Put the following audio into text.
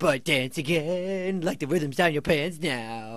But dance again like the rhythm's down your pants now.